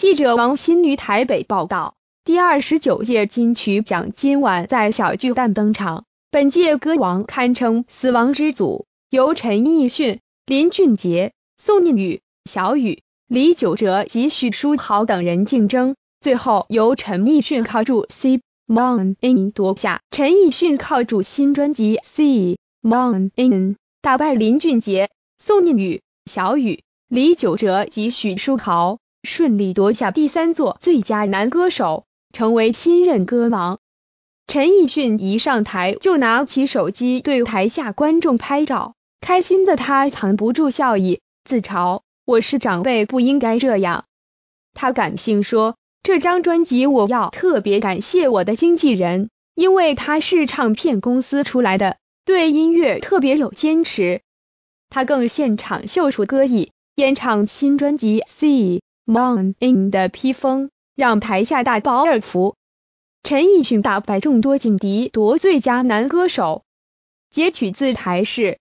记者王新于台北报道。第二十九届金曲奖今晚在小巨蛋登场，本届歌王堪称死亡之组，由陈奕迅、林俊杰、宋念宇、小雨、李玖哲及许书豪等人竞争，最后由陈奕迅靠住《C Mon In》夺下。陈奕迅靠住新专辑《C Mon In》打败林俊杰、宋念宇、小雨、李玖哲及许书豪，顺利夺下第三座最佳男歌手。成为新任歌王，陈奕迅一上台就拿起手机对台下观众拍照，开心的他藏不住笑意，自嘲：“我是长辈，不应该这样。”他感性说：“这张专辑我要特别感谢我的经纪人，因为他是唱片公司出来的，对音乐特别有坚持。”他更现场秀出歌艺，演唱新专辑《See Mon In》的披风。让台下大饱耳福，陈奕迅打败众多劲敌夺最佳男歌手。截取自台视。